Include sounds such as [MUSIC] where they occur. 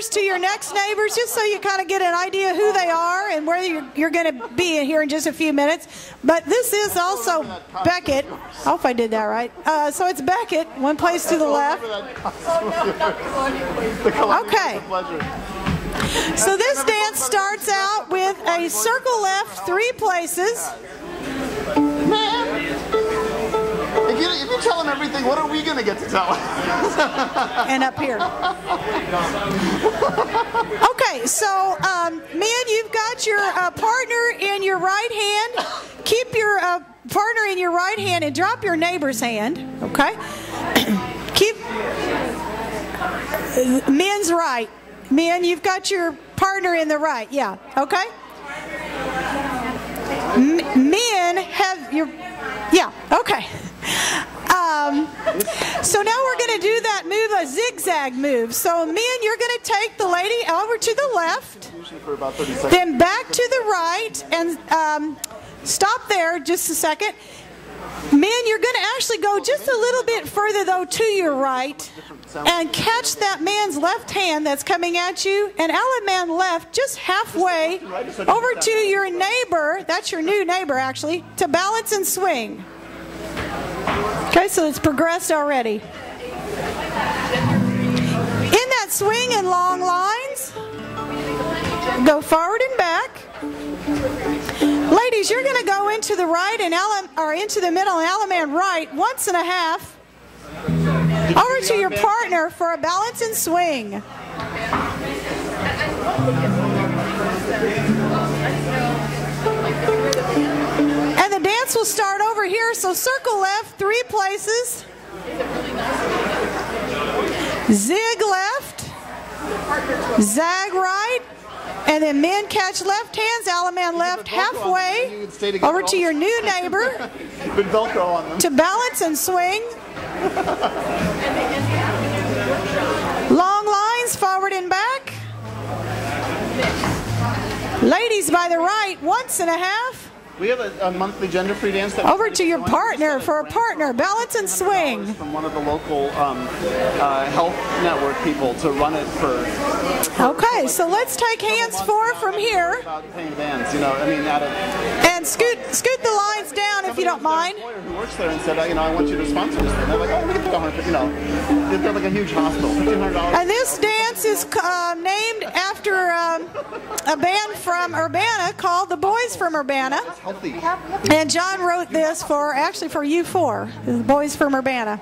neighbors to your next neighbors, just so you kind of get an idea who they are and where you're, you're going to be in here in just a few minutes. But this is also Becket. I hope I did that right. Uh, so it's Becket, one place to the left. [LAUGHS] Okay. So this dance starts out with a circle left three places. If you, tell them everything, what are we going to get to tell? [LAUGHS] and up here. Okay, so um, man, you've got your uh, partner in your right hand. Keep your uh, partner in your right hand and drop your neighbor's hand. Okay. [CLEARS THROAT] Keep men's right. Men, you've got your partner in the right. Yeah. Okay. M- men have your. Yeah. Okay. So now we're going to do that move, a zigzag move. So men, you're going to take the lady over to the left, Usually for about 30 seconds. then back to the right, and um, stop there just a second. Men, you're going to actually go just a little bit further though to your right and catch that man's left hand that's coming at you and allemande left just halfway over to your neighbor, that's your new neighbor actually, to balance and swing. Okay, so it's progressed already. In that swing and long lines, go forward and back. Ladies, you're going to go into the right and Allen, or into the middle and allemande right once and a half. Over to your partner for a balance and swing. And the dance will start over here. So circle left three places. Zig left. Zag right. And then men catch left hands, allemande left halfway over to your new neighbor [LAUGHS] to balance and swing. Long lines forward and back. Ladies by the right, once and a half. We have a, a monthly gender-free dance. That Over to your partner for a partner, balance and swing. From one of the local um, uh, health network people to run it for. Okay, so let's take hands four from here bands, you know. I mean, and scoot scoot the lines down if you don't mind. who works there and said, uh, you know, I want you to sponsor this. And they're like, oh, we can put you know, they're like a huge hospital, $1,500. And this dance is uh, named after a band from Urbana called the Boys from Urbana. And John wrote this for actually for U4, the Boys from Urbana.